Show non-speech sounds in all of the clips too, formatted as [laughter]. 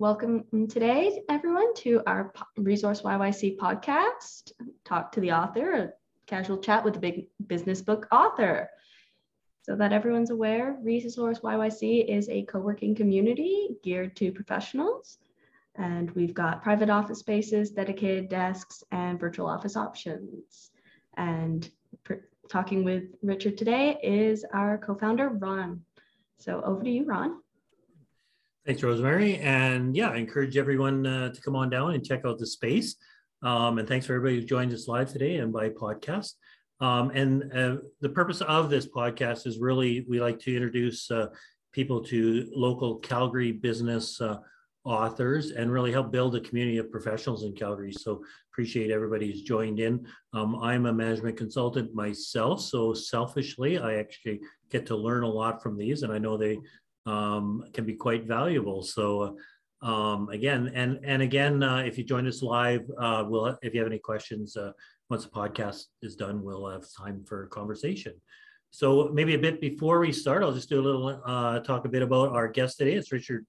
Welcome today, everyone, to our Resource YYC podcast, Talk to the Author, a casual chat with a big business book author. So that everyone's aware, Resource YYC is a co-working community geared to professionals. And we've got private office spaces, dedicated desks, and virtual office options. And talking with Richard today is our co-founder, Ron. So over to you, Ron. Thanks, Rosemary. And yeah, I encourage everyone uh, to come on down and check out the space. Um, and thanks for everybody who joined us live today and by podcast. Um, and uh, the purpose of this podcast is really we like to introduce uh, people to local Calgary business uh, authors and really help build a community of professionals in Calgary. So appreciate everybody who's joined in. Um, I'm a management consultant myself, so selfishly, I actually get to learn a lot from these, and I know they um, can be quite valuable. So um, again, and and again, uh, if you join us live, uh, we'll if you have any questions uh, once the podcast is done, we'll have time for conversation. So maybe a bit before we start, I'll just do a little uh, talk a bit about our guest today. It's Richard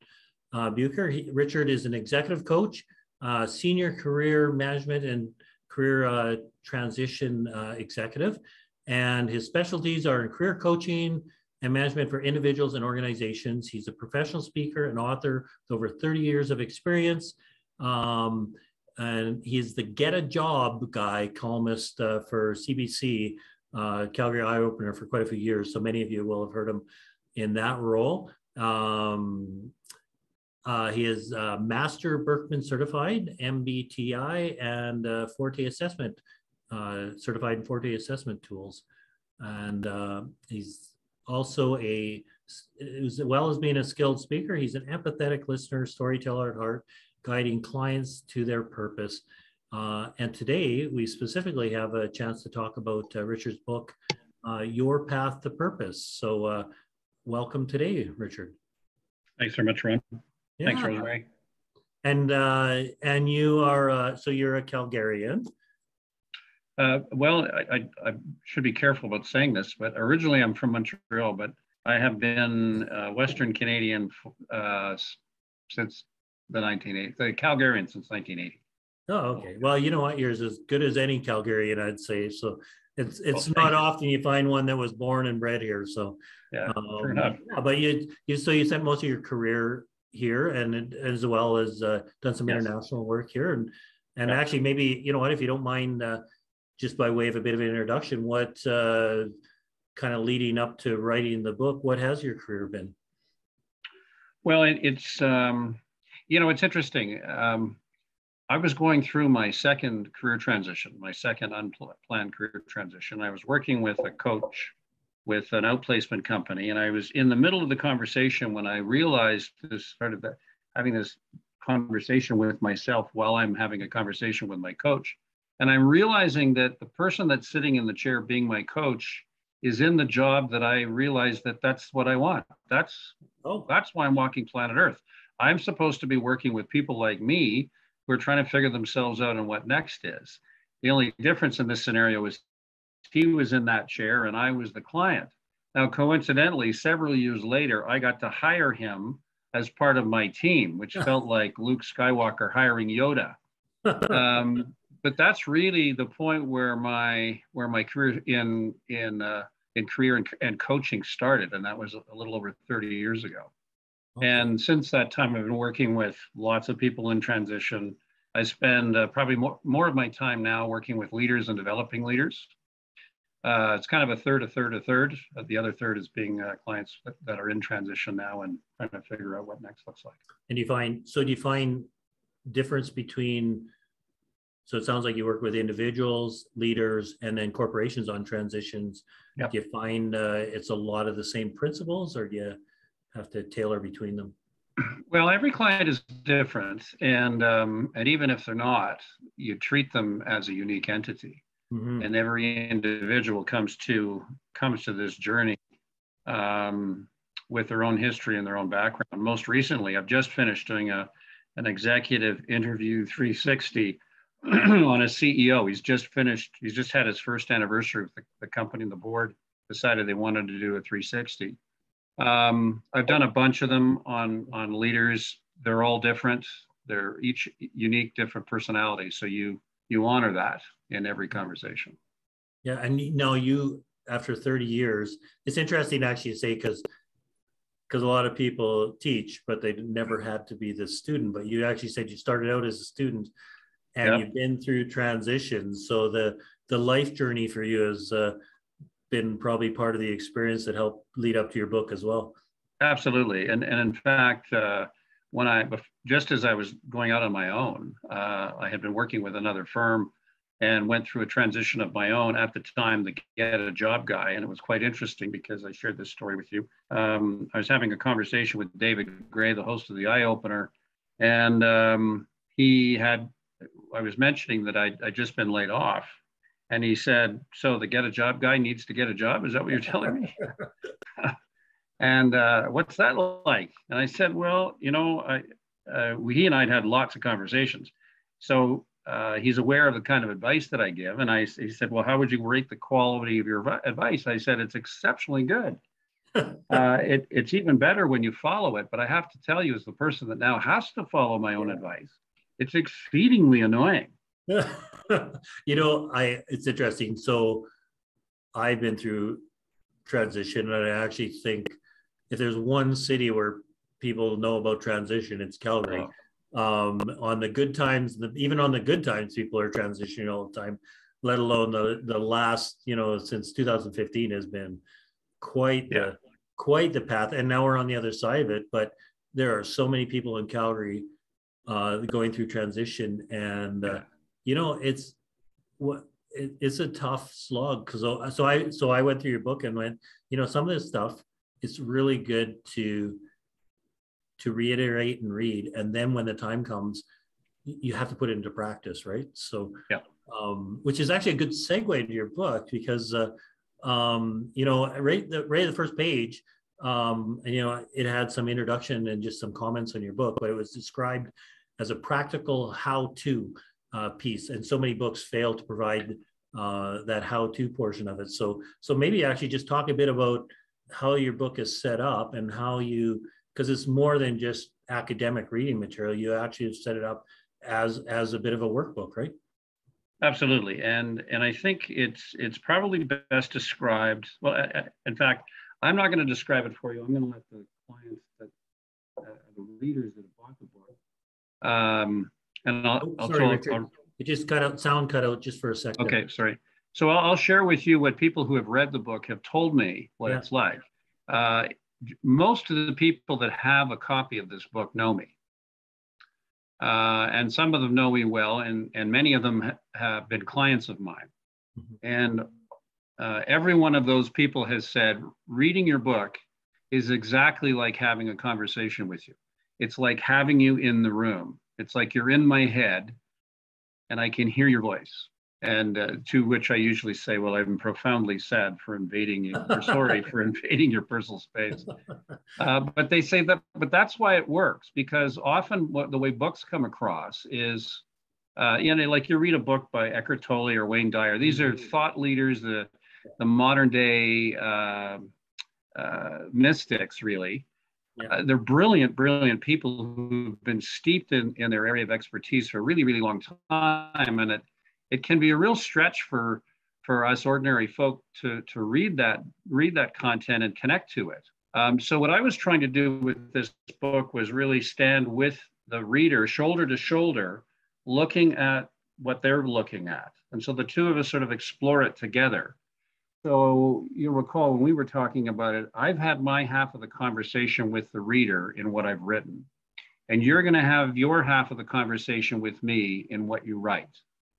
uh, Bucher. He, Richard is an executive coach, uh, senior career management and career transition executive, and his specialties are in career coaching, and management for individuals and organizations. He's a professional speaker and author with over 30 years of experience. Um, and he's the Get a Job guy, columnist uh, for CBC, uh, Calgary Eye Opener for quite a few years. So many of you will have heard him in that role. Um, uh, he is uh, Master Birkman certified, MBTI, and uh, Forte assessment, uh, certified in Forte assessment tools. And he's also a, as well as being a skilled speaker, he's an empathetic listener, storyteller at heart, guiding clients to their purpose. Uh, and today we specifically have a chance to talk about uh, Richard's book, uh, Your Path to Purpose. So uh, welcome today, Richard. Thanks very much, Ron. Yeah. Thanks, Rosemary. And uh, and you are uh, so you're a Calgarian. Uh, well, I, I, I, should be careful about saying this, but originally I'm from Montreal, but I have been uh, Western Canadian uh, since the 1980s, the Calgarian since 1980. Oh, okay. Well, you know what? You're as good as any Calgarian, I'd say. So it's it's well, not often you find one that was born and bred here. So yeah, um, sure enough. Yeah, but you you so you spent most of your career here, and as well as uh, done some yes. international work here, and and yeah. actually maybe you know what if you don't mind uh, just by way of a bit of an introduction, what uh, kind of leading up to writing the book, what has your career been? Well, it, it's, um, you know, it's interesting. Um, I was going through my second career transition, my second unplanned career transition. I was working with a coach with an outplacement company, and I was in the middle of the conversation when I realized this sort of having this conversation with myself while I'm having a conversation with my coach and I'm realizing that the person that's sitting in the chair being my coach is in the job that I realize that that's what I want. That's oh, that's why I'm walking planet Earth. I'm supposed to be working with people like me who are trying to figure themselves out and what next is. The only difference in this scenario is he was in that chair and I was the client. Now, coincidentally, several years later, I got to hire him as part of my team, which [laughs] felt like Luke Skywalker hiring Yoda. [laughs] Um, but that's really the point where my where my career in in uh, in career and, and coaching started, and that was a little over 30 years ago. Okay. And since that time, I've been working with lots of people in transition. I spend uh, probably more, more of my time now working with leaders and developing leaders. Uh, it's kind of a third, a third, a third. Uh, the other third is being uh, clients that, that, are in transition now and trying to figure out what next looks like. And you find so? Do you find difference between so it sounds like you work with individuals, leaders, and then corporations on transitions. Yep. Do you find uh, it's a lot of the same principles, or do you have to tailor between them? Well, every client is different, and um, and even if they're not, you treat them as a unique entity, mm-hmm. and every individual comes to comes to this journey um, with their own history and their own background. Most recently, I've just finished doing a an executive interview 360 [clears throat] on a CEO. He's just finished, he's just had his first anniversary with the, the company and the board decided they wanted to do a 360. Um, I've done a bunch of them on, on leaders they're all different. They're each unique, different personalities. So you you honor that in every conversation. Yeah, and now you after 30 years, it's interesting actually to say because because a lot of people teach, but they never had to be the student. But you actually said you started out as a student, and yep. you've been through transitions. So the the life journey for you has uh, been probably part of the experience that helped lead up to your book as well. Absolutely, and and in fact, uh, when I just as I was going out on my own, uh, I had been working with another firm and went through a transition of my own at the time to get a job guy. And it was quite interesting because I shared this story with you. Um, I was having a conversation with David Gray, the host of the Eye Opener, and um, he had, I was mentioning that I'd, I'd just been laid off. And he said, So the get a job guy needs to get a job? Is that what you're telling me? [laughs] and uh, what's that like? And I said, Well, you know, I, uh, he and I had had lots of conversations. So uh, he's aware of the kind of advice that I give. And I, he said, well, how would you rate the quality of your advice? I said, it's exceptionally good. [laughs] uh, it, it's even better when you follow it. But I have to tell you, as the person that now has to follow my own advice, it's exceedingly annoying. [laughs] you know, I it's interesting. So I've been through transition, and I actually think if there's one city where people know about transition, it's Calgary. Oh um, on the good times, the, even on the good times, people are transitioning all the time, let alone the, the last, you know, since 2015 has been quite yeah. the, quite the path. And now we're on the other side of it, but there are so many people in Calgary uh, going through transition. And, uh, you know, it's what, it, it's a tough slog because so I so I went through your book and went, you know, some of this stuff it's really good to to reiterate and read. And then when the time comes you have to put it into practice right? So yeah. um, which is actually a good segue to your book because uh, um, you know right the right the first page um, and you know it had some introduction and just some comments on your book but it was described as a practical how-to uh, piece and so many books fail to provide uh, that how-to portion of it so so maybe actually just talk a bit about how your book is set up and how you because it's more than just academic reading material. You actually have set it up as as a bit of a workbook, right? Absolutely, and and I think it's it's probably best described. Well, in fact, I'm not going to describe it for you. I'm going to let the clients that uh, the readers that have bought the book. Um, and I'll, oh, I'll, sorry, I'll, it just cut out sound cut out just for a second. Okay, sorry. So I'll, I'll, share with you what people who have read the book have told me what yeah. it's like. Uh, most of the people that have a copy of this book know me. Uh, and some of them know me well, and, and many of them ha- have been clients of mine. Mm-hmm. And uh, every one of those people has said, reading your book is exactly like having a conversation with you. It's like having you in the room. It's like you're in my head and I can hear your voice. And uh, to which I usually say, well, I'm profoundly sad for invading you, or sorry [laughs] for invading your personal space. [laughs] Uh, but they say that, but that's why it works because often what the way books come across is, uh, you know, like you read a book by Eckhart Tolle or Wayne Dyer. These are mm-hmm. thought leaders, the the modern day um, uh, mystics, really. Yeah. Uh, they're brilliant, brilliant people who've been steeped in, in their area of expertise for a really, really long time. And it, it can be a real stretch for for us ordinary folk to to read that read that content and connect to it. Um, so what I was trying to do with this book was really stand with the reader, shoulder to shoulder, looking at what they're looking at, and so the two of us sort of explore it together. So you'll recall when we were talking about it, I've had my half of the conversation with the reader in what I've written, and you're going to have your half of the conversation with me in what you write.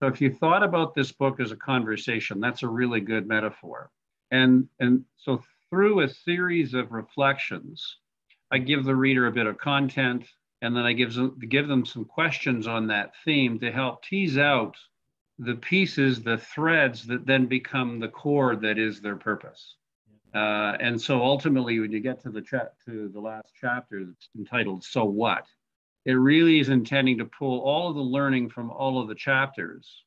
So if you thought about this book as a conversation, that's a really good metaphor. And, and so through a series of reflections, I give the reader a bit of content and then I give them, give them some questions on that theme to help tease out the pieces, the threads that then become the core that is their purpose. Uh, and so ultimately, when you get to the chat to the last chapter, that's entitled "So What," it really is intending to pull all of the learning from all of the chapters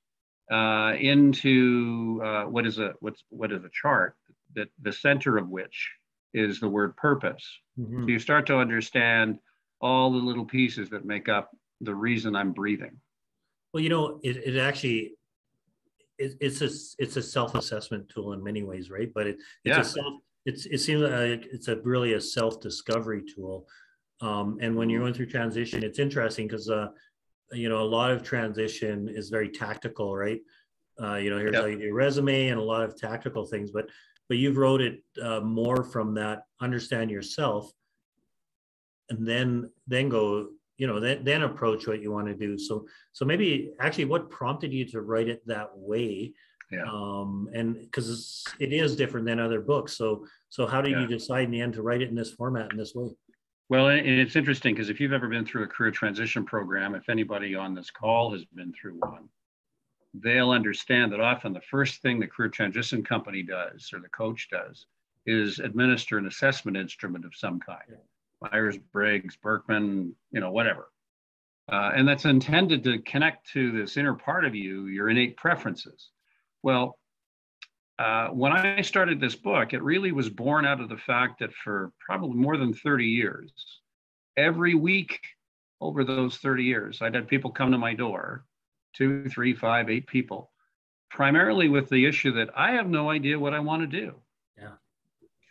uh, into uh, what is a what's what is a chart that the center of which is the word purpose. Mm-hmm. So you start to understand all the little pieces that make up the reason I'm breathing. Well, you know, it, it actually it, it's a it's a self assessment tool in many ways, right? But it, it's Yeah. a self it's it seems like it's a really a self discovery tool. Um, and when you're going through transition, it's interesting because uh, you know a lot of transition is very tactical, right? Uh, you know, here's Yep. your resume and a lot of tactical things, but but you've wrote it uh, more from that understand yourself, and then then go you know then then approach what you want to do. So so maybe actually what prompted you to write it that way Yeah. um and because it is different than other books so so how did Yeah. you decide in the end to write it in this format in this way Well, it's interesting because if you've ever been through a career transition program, if anybody on this call has been through one, they'll understand that often the first thing the career transition company does or the coach does is administer an assessment instrument of some kind. Myers Briggs, Birkman, you know, whatever. Uh, and that's intended to connect to this inner part of you, your innate preferences. Well, uh, when I started this book, it really was born out of the fact that for probably more than 30 years, every week over those 30 years, I'd had people come to my door two, three, five, eight people, primarily with the issue that I have no idea what I want to do.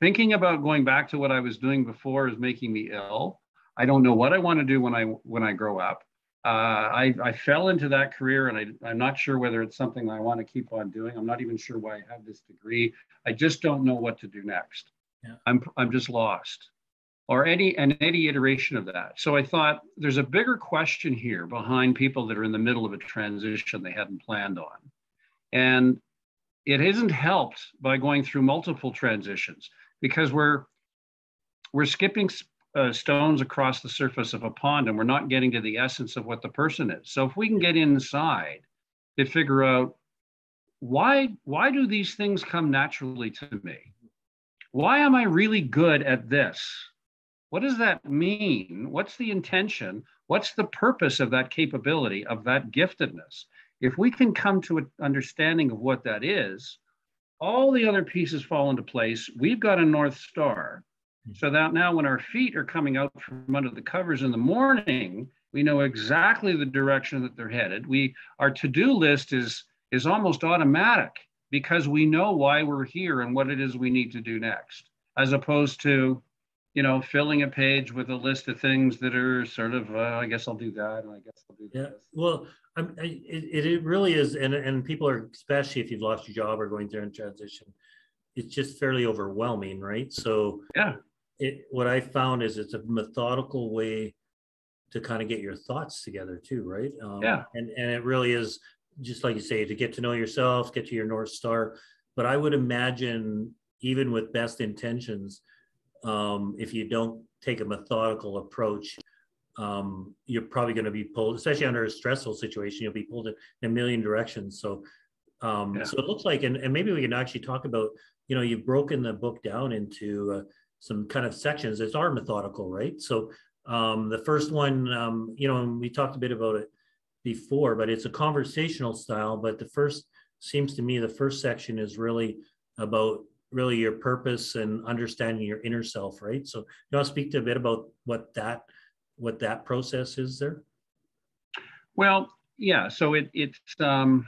Thinking about going back to what I was doing before is making me ill. I don't know what I want to do when I when I grow up. Uh, I, I fell into that career and I, I'm not sure whether it's something I want to keep on doing. I'm not even sure why I have this degree. I just don't know what to do next. Yeah. I'm, I'm just lost or any, and any iteration of that. So I thought there's a bigger question here behind people that are in the middle of a transition they hadn't planned on. And it isn't helped by going through multiple transitions because we're, we're skipping uh, stones across the surface of a pond and we're not getting to the essence of what the person is. So if we can get inside to figure out why why do these things come naturally to me? Why am I really good at this? What does that mean? What's the intention? What's the purpose of that capability, of that giftedness? If we can come to an understanding of what that is, all the other pieces fall into place. We've got a North Star hmm. so that now when our feet are coming out from under the covers in the morning, we know exactly the direction that they're headed. We our to-do list is is almost automatic because we know why we're here and what it is we need to do next, as opposed to, you know, filling a page with a list of things that are sort of, uh, I guess I'll do that, and I guess I'll do yeah this. well I'm, I, it, it really is and and people are especially if you've lost your job or going through a transition it's just fairly overwhelming right so Yeah. it what i found is it's a methodical way to kind of get your thoughts together too right um, Yeah. and and it really is just like you say to get to know yourself get to your north star but i would imagine even with best intentions um, if you don't take a methodical approach um, you're probably going to be pulled especially under a stressful situation you'll be pulled in a million directions so um, Yeah. so it looks like and, and maybe we can actually talk about you know you've broken the book down into uh, some kind of sections that are methodical right so um, the first one um, you know and we talked a bit about it before but it's a conversational style but the first seems to me the first section is really about really your purpose and understanding your inner self right so you want to speak to a bit about what that what that process is there Well, yeah. So it, it's um,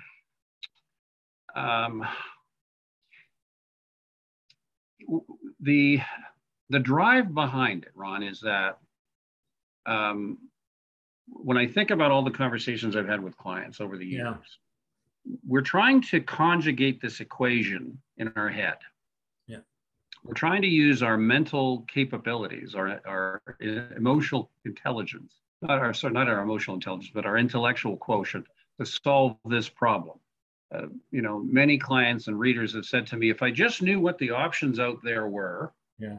um, the the drive behind it, Ron, is that um, when I think about all the conversations I've had with clients over the years, Yeah. we're trying to conjugate this equation in our head. We're trying to use our mental capabilities, our, our emotional intelligence, not our, sorry, not our emotional intelligence, but our intellectual quotient to solve this problem. Uh, you know, many clients and readers have said to me, if I just knew what the options out there were, yeah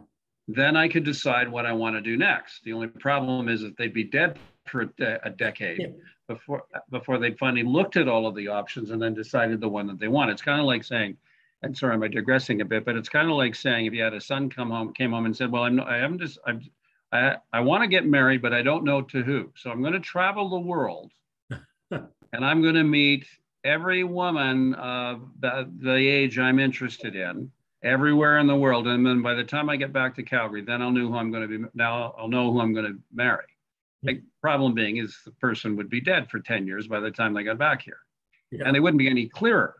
then I could decide what I want to do next. The only problem is that they'd be dead for a, de- a decade Yeah. before before they'd finally looked at all of the options and then decided the one that they want. It's kind of like saying, and sorry, I'm digressing a bit, but it's kind of like saying if you had a son come home, came home and said, well, I'm I haven't just, I'm, I, I want to get married, but I don't know to who. So I'm going to travel the world [laughs] and I'm going to meet every woman of the, the age I'm interested in everywhere in the world. And then by the time I get back to Calgary, then I'll know who I'm going to be. Now I'll know who I'm going to marry. The problem being is the person would be dead for 10 years by the time they got back here. Yeah. And they wouldn't be any clearer.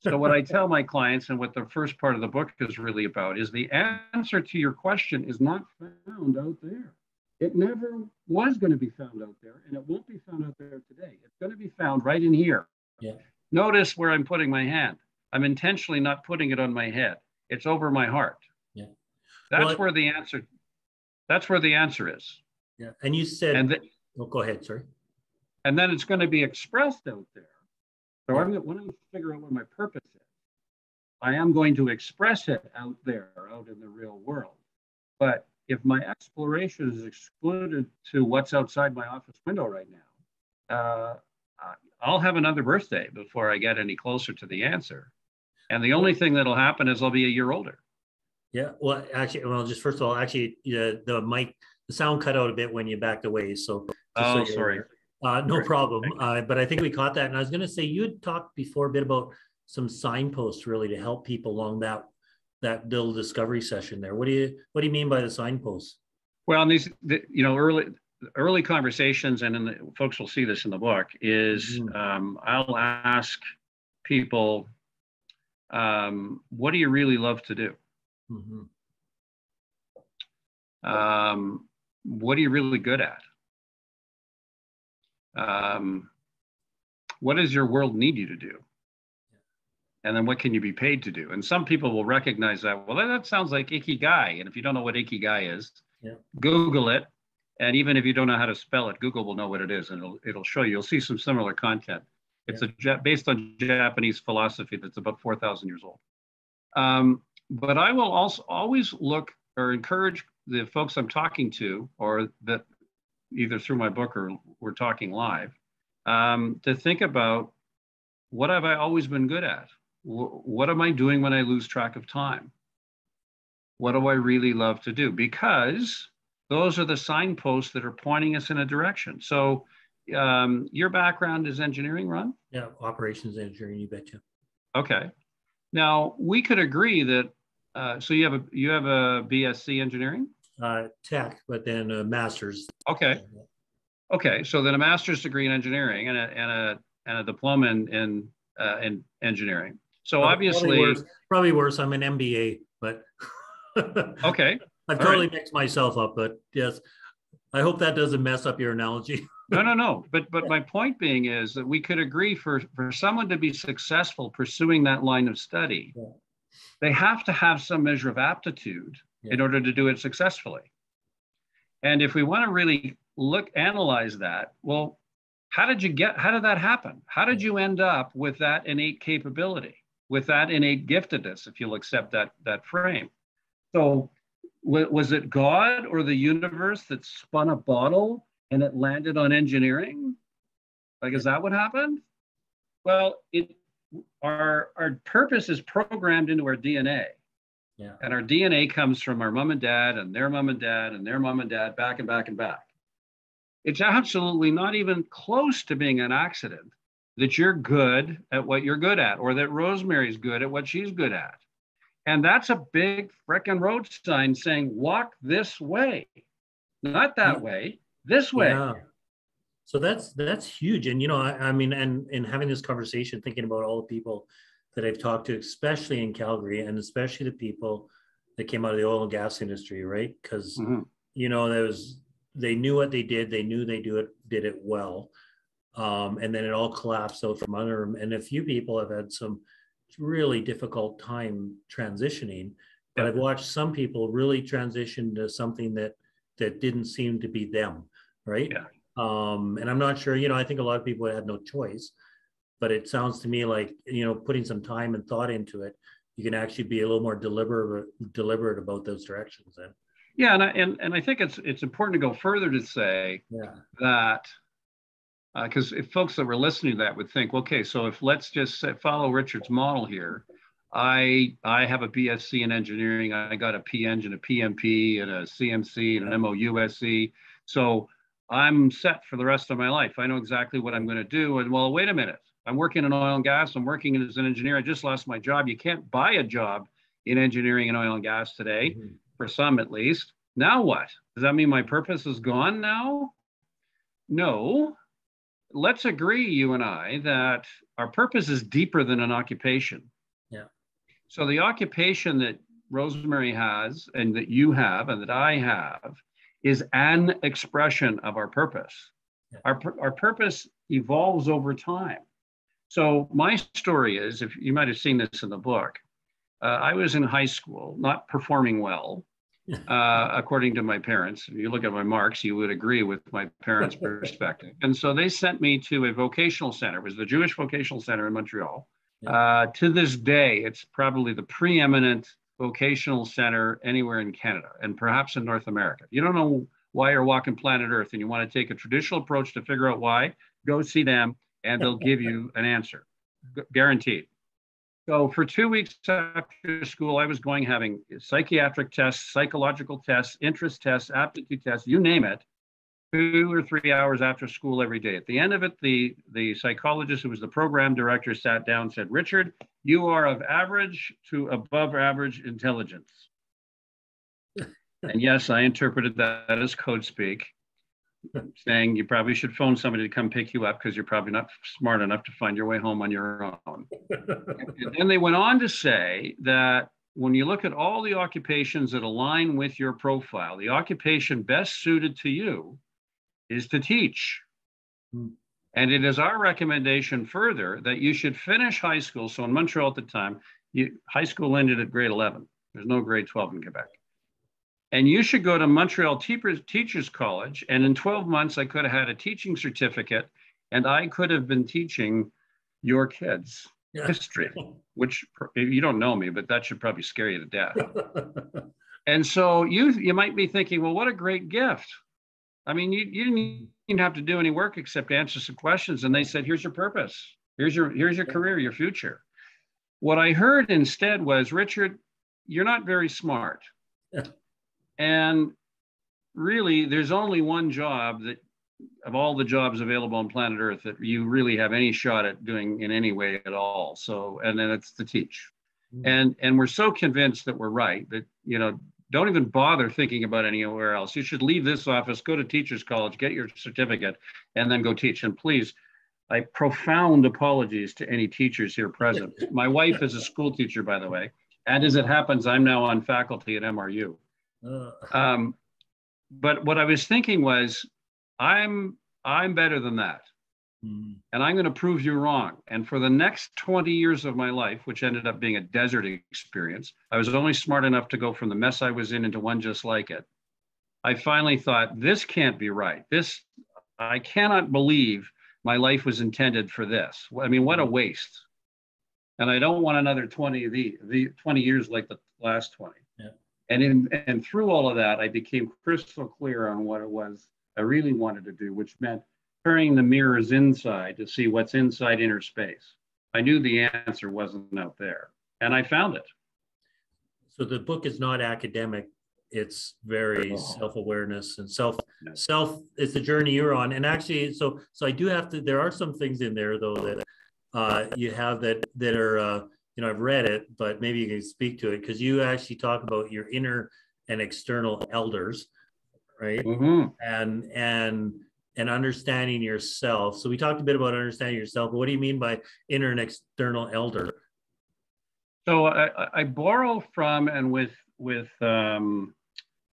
So what I tell my clients and what the first part of the book is really about is the answer to your question is not found out there. It never was going to be found out there, and it won't be found out there today. It's going to be found right in here. Yeah. Notice where I'm putting my hand. I'm intentionally not putting it on my head. It's over my heart. Yeah. That's Well, where the answer. That's where the answer is. Yeah. And you said, And th- oh, go ahead. Sorry. and then it's going to be expressed out there. So I'm when I figure out what my purpose is, I am going to express it out there, out in the real world. But if my exploration is excluded to what's outside my office window right now, uh, I'll have another birthday before I get any closer to the answer. And the only thing that'll happen is I'll be a year older. Yeah. Well, actually, well, just first of all, actually, yeah, the mic, the sound cut out a bit when you backed away. So, so Oh, you're sorry. Uh, no problem. Uh, but I think we caught that. And I was going to say, you had talked before a bit about some signposts really to help people along that that little discovery session there. What do you what do you mean by the signposts? Well, these, the, you know, early early conversations, and in the, folks will see this in the book, is Mhm. um, I'll ask people, um, what do you really love to do? Mhm. Um, what are you really good at? Um, what does your world need you to do? And then what can you be paid to do? And some people will recognize that, well, that, sounds like ikigai. And if you don't know what ikigai is, Yeah. Google it. And even if you don't know how to spell it, Google will know what it is and it'll, it'll show you. You'll see some similar content. It's a Ja- based on Japanese philosophy that's about 4,000 years old. Um, but I will also always look or encourage the folks I'm talking to, or that either through my book or we're talking live, um, to think about what have I always been good at? Wh- what am I doing when I lose track of time? What do I really love to do? Because those are the signposts that are pointing us in a direction. So, um, your background is engineering, Ron? Yeah, operations engineering, you betcha. Okay. Now we could agree that. Uh, so you have a you have a BSc engineering. Uh, tech, but then a master's. Okay. Okay. So then a master's degree in engineering and a and a and a diploma in in, uh, in engineering. So Probably obviously, worse, probably worse. I'm an MBA, but [laughs] okay. I've All totally mixed myself up. But yes, I hope that doesn't mess up your analogy. [laughs] No, no, no. But but my point being is that we could agree for for someone to be successful pursuing that line of study, Yeah. they have to have some measure of aptitude in order to do it successfully. And if we want to really look analyze that, well, how did you get how did that happen? How did you end up with that innate capability, with that innate giftedness, if you'll accept that that frame? So wa- was it God or the universe that spun a bottle and it landed on engineering? Like, is that what happened? Well, it our our purpose is programmed into our DNA. Yeah. And our DNA comes from our mom and dad and their mom and dad and their mom and dad back and back and back. It's absolutely not even close to being an accident that you're good at what you're good at or that Rosemary's good at what she's good at. And that's a big frickin' road sign saying, walk this way, not that Yeah. way, this way. Yeah. So that's that's huge. And you know, I, I mean, and in having this conversation, thinking about all the people that I've talked to, especially in Calgary, and especially the people that came out of the oil and gas industry, right? Because Mhm. you know, there was they knew what they did, they knew they do it, did it well. Um, and then it all collapsed out from under them. And a few people have had some really difficult time transitioning. But I've watched some people really transition to something that that didn't seem to be them, right? Yeah. Um, and I'm not sure, you know, I think a lot of people had no choice, but it sounds to me like, you know, putting some time and thought into it, you can actually be a little more deliberate deliberate about those directions then. Yeah, and I, and, and I think it's it's important to go further to say Yeah. that uh, because if folks that were listening to that would think, okay, so if let's just say, follow Richard's model here, I I have a BSc in engineering, I got a P Eng and a PMP and a CMC and an MOUSC, so I'm set for the rest of my life. I know exactly what I'm going to do. And well, wait a minute, I'm working in oil and gas. I'm working as an engineer. I just lost my job. You can't buy a job in engineering and oil and gas today Mhm. for some at least. Now what? Does that mean my purpose is gone now? no, let's agree, you and I, that our purpose is deeper than an occupation. Yeah. So the occupation that Rosemary has and that you have and that I have is an expression of our purpose. Yeah. Our, our purpose evolves over time. So my story is, if you might have seen this in the book, uh, I was in high school, not performing well, [laughs] uh, according to my parents. If you look at my marks, you would agree with my parents' [laughs] perspective. And so they sent me to a vocational center. It was the Jewish Vocational Center in Montreal. Uh, to this day, it's probably the preeminent vocational center anywhere in Canada and perhaps in North America. You don't know why you're walking planet Earth and you want to take a traditional approach to figure out why, go see them and they'll give you an answer, guaranteed. So for two weeks after school, I was going having psychiatric tests, psychological tests, interest tests, aptitude tests, you name it, two or three hours after school every day. At the end of it, the, the psychologist who was the program director sat down and said, Richard, you are of average to above average intelligence. [laughs] and yes, I interpreted that as code speak saying you probably should phone somebody to come pick you up because you're probably not smart enough to find your way home on your own. [laughs] and then they went on to say that when you look at all the occupations that align with your profile, the occupation best suited to you is to teach. Hmm. And it is our recommendation further that you should finish high school. So in Montreal at the time, you, high school ended at grade 11. There's no grade 12 in Quebec and you should go to Montreal Teachers College. And in 12 months, I could have had a teaching certificate and I could have been teaching your kids yeah. history, [laughs] which you don't know me, but that should probably scare you to death. [laughs] and so you, you might be thinking, well, what a great gift. I mean, you, you didn't even have to do any work except answer some questions. And they said, here's your purpose. Here's your, here's your career, your future. What I heard instead was, Richard, you're not very smart. And really, there's only one job that, of all the jobs available on planet Earth, that you really have any shot at doing in any way at all. So, and then it's to teach. Mm-hmm. And and we're so convinced that we're right that you know don't even bother thinking about anywhere else. You should leave this office, go to teachers college, get your certificate, and then go teach. And please, I profound apologies to any teachers here present. My wife is a school teacher, by the way, and as it happens, I'm now on faculty at MRU. Um, but what I was thinking was, I'm I'm better than that, mm. and I'm going to prove you wrong. And for the next 20 years of my life, which ended up being a desert experience, I was only smart enough to go from the mess I was in into one just like it. I finally thought, this can't be right. This I cannot believe my life was intended for this. I mean, what a waste. And I don't want another 20 the, the 20 years like the last 20. And in and through all of that, I became crystal clear on what it was I really wanted to do, which meant turning the mirrors inside to see what's inside inner space. I knew the answer wasn't out there, and I found it. So the book is not academic; it's very oh. self-awareness and self self. It's the journey you're on, and actually, so so I do have to. There are some things in there though that uh, you have that that are. Uh, you know, I've read it, but maybe you can speak to it because you actually talk about your inner and external elders, right? Mm-hmm. And and and understanding yourself. So we talked a bit about understanding yourself, but what do you mean by inner and external elder? So I, I borrow from and with with um,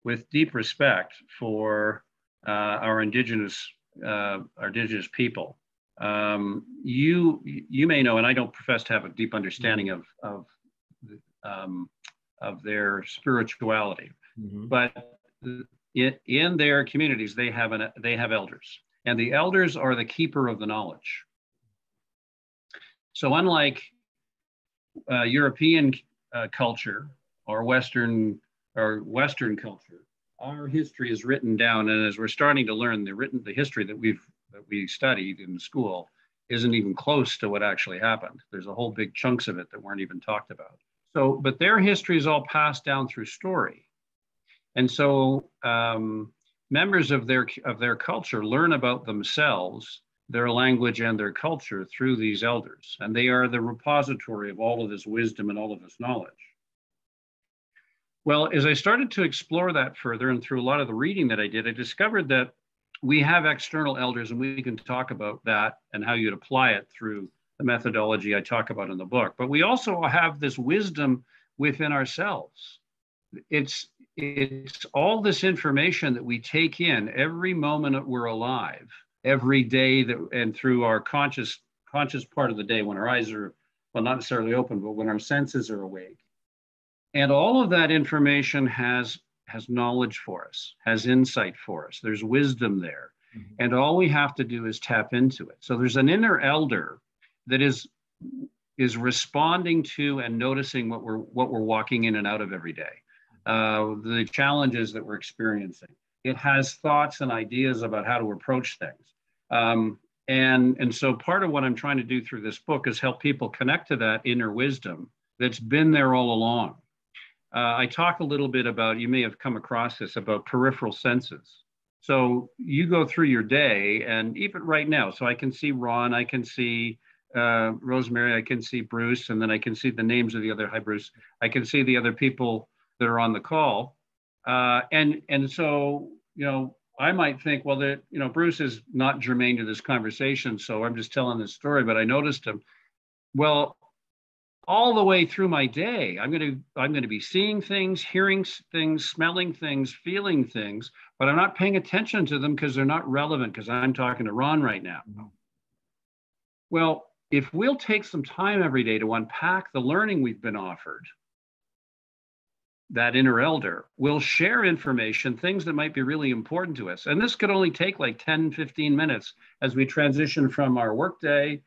with deep respect for uh, our indigenous uh, our indigenous people um, you you may know, and I don't profess to have a deep understanding of of um, of their spirituality, mm-hmm. but in, in their communities they have an they have elders, and the elders are the keeper of the knowledge. So unlike uh, European uh, culture or Western or Western culture, our history is written down, and as we're starting to learn the written the history that we've that we studied in school isn't even close to what actually happened. There's a whole big chunks of it that weren't even talked about. So, but their history is all passed down through story. And so um, members of their, of their culture learn about themselves, their language and their culture through these elders. And they are the repository of all of this wisdom and all of this knowledge. Well, as I started to explore that further and through a lot of the reading that I did, I discovered that we have external elders, and we can talk about that and how you'd apply it through the methodology I talk about in the book. But we also have this wisdom within ourselves. It's it's all this information that we take in every moment that we're alive, every day that and through our conscious conscious part of the day when our eyes are well not necessarily open, but when our senses are awake. And all of that information has has knowledge for us, has insight for us. There's wisdom there. Mm-hmm. And all we have to do is tap into it. So there's an inner elder that is is responding to and noticing what we're what we're walking in and out of every day, uh, the challenges that we're experiencing. It has thoughts and ideas about how to approach things. Um, and, and so part of what I'm trying to do through this book is help people connect to that inner wisdom that's been there all along. Uh, I talk a little bit about, you may have come across this, about peripheral senses. So you go through your day, and even right now, so I can see Ron, I can see uh, Rosemary, I can see Bruce, and then I can see the names of the other, hi Bruce, I can see the other people that are on the call. Uh, and, and so, you know, I might think, well, that, you know, Bruce is not germane to this conversation, so I'm just telling this story, but I noticed him. Well, all the way through my day. I'm going to i'm going to be seeing things hearing things smelling things feeling things but i'm not paying attention to them because they're not relevant because i'm talking to ron right now. Mm-hmm. well if we'll take some time every day to unpack the learning we've been offered that inner elder will share information things that might be really important to us. And this could only take like 10 15 minutes as we transition from our workday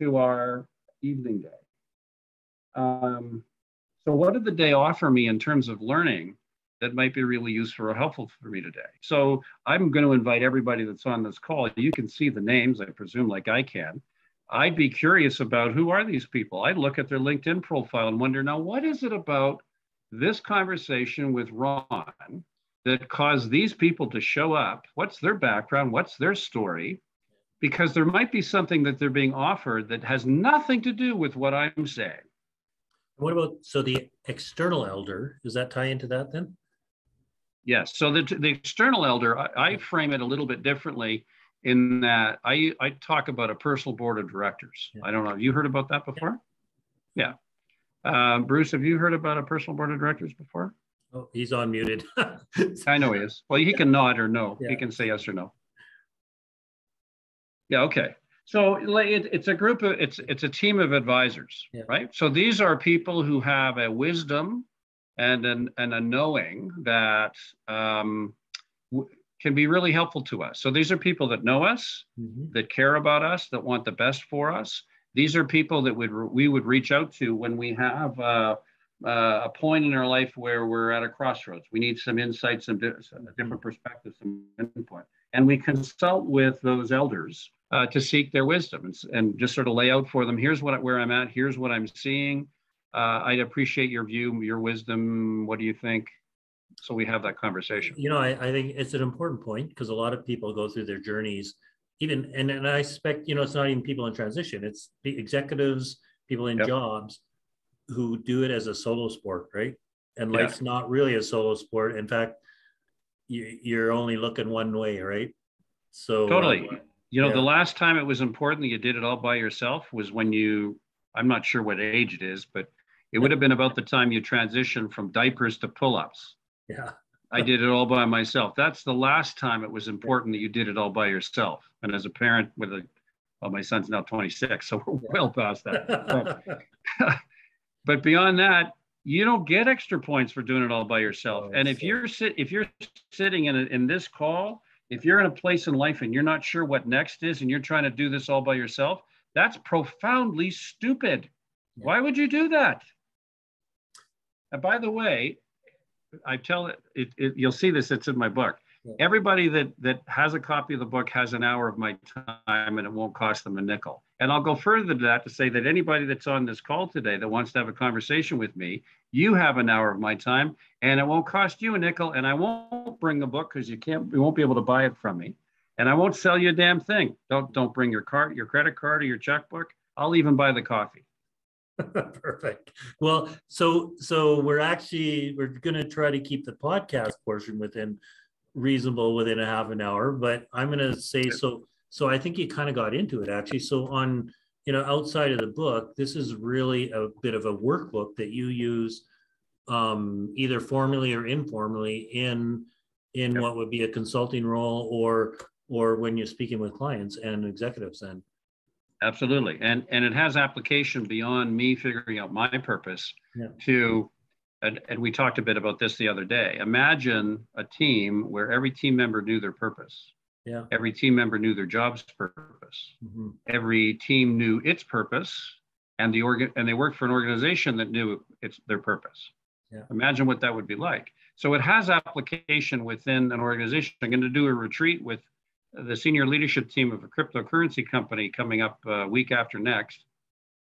to our evening day um, so what did the day offer me in terms of learning that might be really useful or helpful for me today? So I'm going to invite everybody that's on this call. You can see the names, I presume, like I can. I'd be curious about who are these people? I'd look at their LinkedIn profile and wonder, now, what is it about this conversation with Ron that caused these people to show up? What's their background? What's their story? Because there might be something that they're being offered that has nothing to do with what I'm saying. What about so the external elder? Does that tie into that then? Yes. So the, the external elder, I, I frame it a little bit differently in that I, I talk about a personal board of directors. Yeah. I don't know. Have you heard about that before? Yeah. yeah. Uh, Bruce, have you heard about a personal board of directors before? Oh, he's unmuted. [laughs] I know he is. Well, he can nod or no. Yeah. He can say yes or no. Yeah. Okay. So it, it's a group of it's it's a team of advisors, yeah. right? So these are people who have a wisdom and an and a knowing that um, w- can be really helpful to us. So these are people that know us, mm-hmm. that care about us, that want the best for us. These are people that would we would reach out to when we have uh, uh, a point in our life where we're at a crossroads. We need some insights, some, di- some different perspectives, some input, and we consult with those elders uh, to seek their wisdom and, and, just sort of lay out for them here's what where i'm at. Here's what i'm seeing. Uh, i'd appreciate your view your wisdom. What do you think? So we have that conversation. You know i, I think it's an important point because a lot of people go through their journeys even and, and i suspect you know it's not even people in transition. It's executives people in yep. jobs who do it as a solo sport right? And yeah. life's not really a solo sport. In fact you, you're only looking one way right? So totally. uh, you know, yeah. the last time it was important that you did it all by yourself was when you, I'm not sure what age it is, but it would have been about the time you transitioned from diapers to pull ups. Yeah. I did it all by myself. That's the last time it was important that you did it all by yourself. And as a parent with a, well, my son's now 26, so we're well past that. But, [laughs] but beyond that, you don't get extra points for doing it all by yourself. Oh, and if so. you're sit, if you're sitting in a, in this call if you're in a place in life and you're not sure what next is and you're trying to do this all by yourself, that's profoundly stupid. Yeah. Why would you do that? And by the way, I tell it, it, it, you'll see this, it's in my book. Everybody that that has a copy of the book has an hour of my time and it won't cost them a nickel. And I'll go further than that to say that anybody that's on this call today that wants to have a conversation with me, you have an hour of my time and it won't cost you a nickel. And I won't bring a book because you can't, you won't be able to buy it from me. And I won't sell you a damn thing. Don't don't bring your card, your credit card, or your checkbook. I'll even buy the coffee. [laughs] Perfect. Well, so so we're actually we're going to try to keep the podcast portion within reasonable within a half an hour, but I'm going to say so. So I think you kind of got into it actually. So on, you know, outside of the book, this is really a bit of a workbook that you use um, either formally or informally in in yep. what would be a consulting role or or when you're speaking with clients and executives then absolutely and and it has application beyond me figuring out my purpose yeah. to and, and we talked a bit about this the other day. Imagine a team where every team member knew their purpose. Yeah. Every team member knew their job's purpose. Mm-hmm. every team knew its purpose and the organ and they worked for an organization that knew its their purpose. Yeah. imagine what that would be like. So it has application within an organization. I'm going to do a retreat with the senior leadership team of a cryptocurrency company coming up a week after next.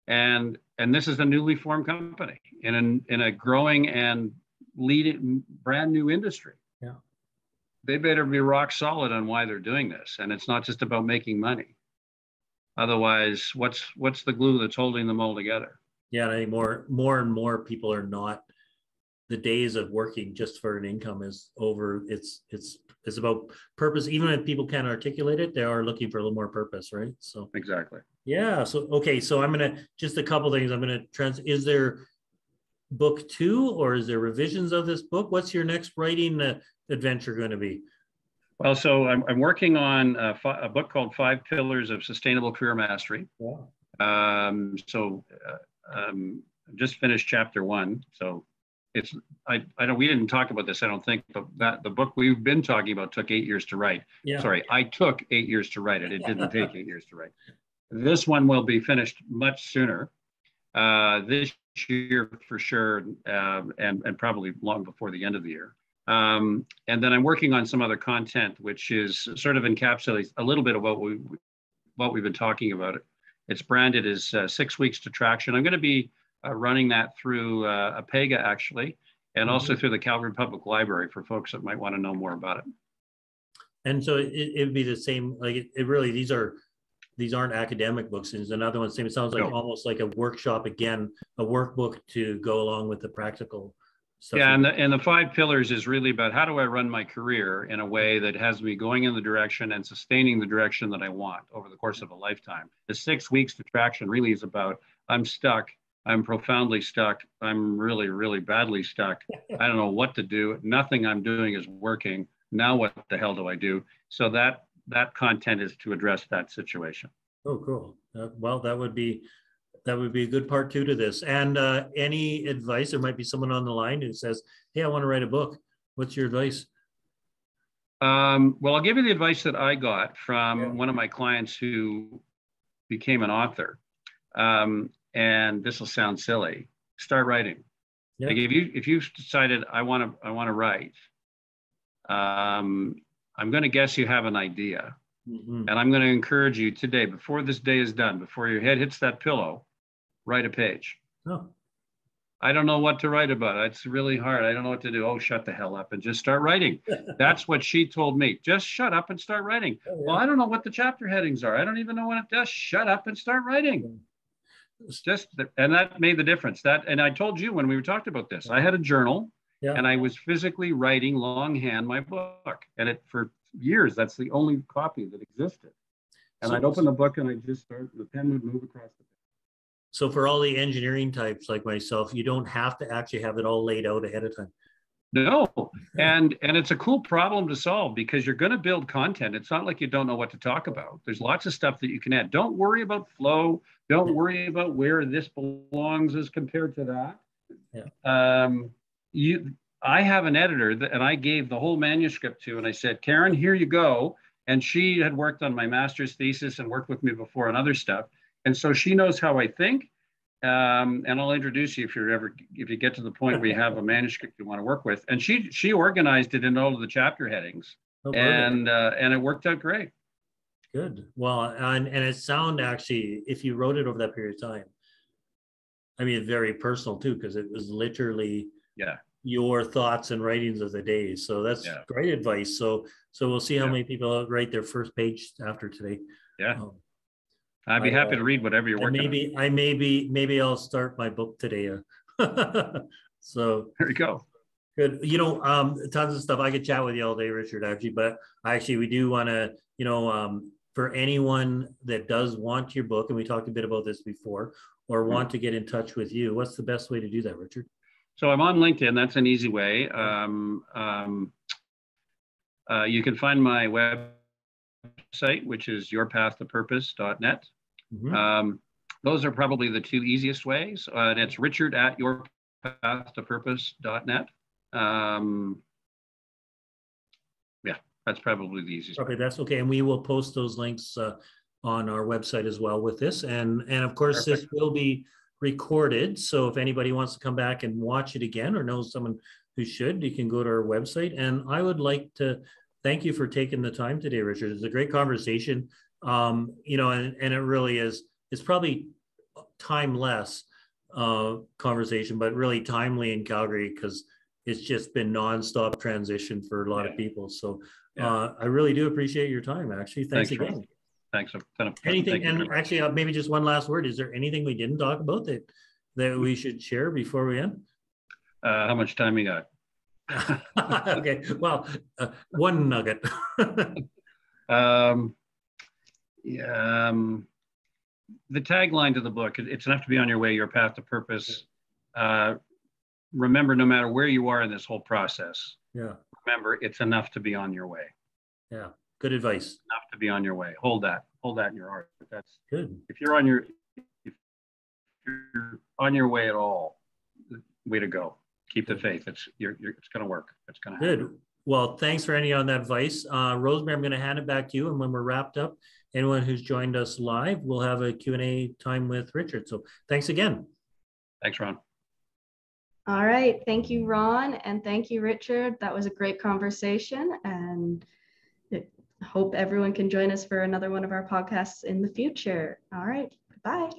And, and this is a newly formed company in, an, in a growing and leading brand new industry. Yeah. They better be rock solid on why they're doing this. And it's not just about making money. Otherwise, what's what's the glue that's holding them all together? Yeah, I think more more and more people are not the days of working just for an income is over. It's it's it's about purpose. Even if people can't articulate it, they are looking for a little more purpose, right? So exactly. Yeah. So okay. So I'm gonna just a couple things. I'm gonna trans. Is there book two or is there revisions of this book? What's your next writing uh, adventure going to be? Well, so I'm, I'm working on a, a, book called Five Pillars of Sustainable Career Mastery. Yeah. Um, so uh, um, just finished chapter one. So it's I, I don't we didn't talk about this I don't think but that the book we've been talking about took eight years to write. Yeah. Sorry, I took eight years to write it. It didn't take eight years to write. This one will be finished much sooner. Uh, this year for sure, uh, and and probably long before the end of the year. Um, and then I'm working on some other content, which is sort of encapsulates a little bit of what we what we've been talking about. It's branded as uh, six weeks to traction. I'm going to be uh, running that through uh, APEGA actually, and also mm-hmm. through the Calgary Public Library for folks that might want to know more about it. And so it, would be the same, like it, it, really, these are, these aren't academic books. There's another one, same, it sounds like no. almost like a workshop again, a workbook to go along with the practical stuff. Yeah, and the, and the five pillars is really about how do I run my career in a way that has me going in the direction and sustaining the direction that I want over the course of a lifetime. The six weeks to traction really is about I'm stuck I'm profoundly stuck. I'm really, really badly stuck. [laughs] I don't know what to do. Nothing I'm doing is working. Now what the hell do I do? So that that content is to address that situation. Oh, cool. Uh, well, that would be that would be a good part two to this. And uh, any advice? There might be someone on the line who says, "Hey, I want to write a book." What's your advice? Um, well, I'll give you the advice that I got from yeah. one of my clients who became an author. Um, and this will sound silly. Start writing. Yeah. like if you if you've decided i want to i want to write um, i'm going to guess you have an idea. Mm-hmm. and i'm going to encourage you today before this day is done before your head hits that pillow write a page. Oh. i don't know what to write about. It's really hard. I don't know what to do. Oh shut the hell up and just start writing. [laughs] That's what she told me. Just shut up and start writing. Oh, yeah. well i don't know what the chapter headings are. I don't even know what it does. Shut up and start writing it's just and that made the difference. That and I told you when we were talked about this, I had a journal yeah. and I was physically writing longhand my book. And it for years, that's the only copy that existed. And so, I'd open the book and I just start the pen would move across the page. So for all the engineering types like myself, you don't have to actually have it all laid out ahead of time. No, and and it's a cool problem to solve because you're going to build content. It's not like you don't know what to talk about. There's lots of stuff that you can add. Don't worry about flow. Don't worry about where this belongs as compared to that. Yeah. Um, you, I have an editor that, and I gave the whole manuscript to, and I said, Karen, here you go. And she had worked on my master's thesis and worked with me before on other stuff, and so she knows how I think um, and I'll introduce you if you're ever if you get to the point where you have a manuscript you want to work with. And she she organized it in all of the chapter headings, oh, and uh, and it worked out great. Good. Well, and and it sound actually, if you wrote it over that period of time, I mean, very personal too, because it was literally yeah your thoughts and writings of the day. So that's yeah. great advice. So so we'll see how yeah. many people write their first page after today. Yeah. Um, I'd be I, happy uh, to read whatever you're working maybe, on. I maybe maybe I'll start my book today. Uh, [laughs] so there you go. Good. You know, um, tons of stuff. I could chat with you all day, Richard, actually, but actually we do want to, you know, um, for anyone that does want your book, and we talked a bit about this before, or want to get in touch with you, what's the best way to do that, Richard? So I'm on LinkedIn. That's an easy way. Um, um, uh, you can find my website, which is yourpathtopurpose.net. Mm-hmm. Um, those are probably the two easiest ways. Uh, and it's richard at yourpathtopurpose.net. Um, that's probably the easiest. Okay, that's okay. And we will post those links uh, on our website as well with this. And, and of course, Perfect. this will be recorded. So if anybody wants to come back and watch it again or knows someone who should, you can go to our website. And I would like to thank you for taking the time today, Richard. It's a great conversation. Um, you know, and, and it really is, it's probably timeless uh, conversation, but really timely in Calgary because it's just been nonstop transition for a lot yeah. of people. So yeah. uh, I really do appreciate your time. Actually, thanks, thanks again. Thanks. anything, and actually, uh, maybe just one last word. Is there anything we didn't talk about that that we should share before we end? Uh, how much time you got? [laughs] okay. Well, uh, one nugget. [laughs] um, yeah, um, the tagline to the book it's enough to be on your way your path to purpose uh, remember no matter where you are in this whole process yeah. remember it's enough to be on your way. Yeah. Good advice. Enough to be on your way. Hold that. Hold that in your heart. That's good. if you're on your if you're on your way at all way to go. Keep the faith. It's you're, you're it's going to work. It's going to good well thanks for any on that advice. Uh, rosemary i'm going to hand it back to you and when we're wrapped up anyone who's joined us live, we'll have a Q&A time with Richard. So thanks again. Thanks, Ron. All right. Thank you, Ron. And thank you, Richard. That was a great conversation. And I hope everyone can join us for another one of our podcasts in the future. All right. Bye.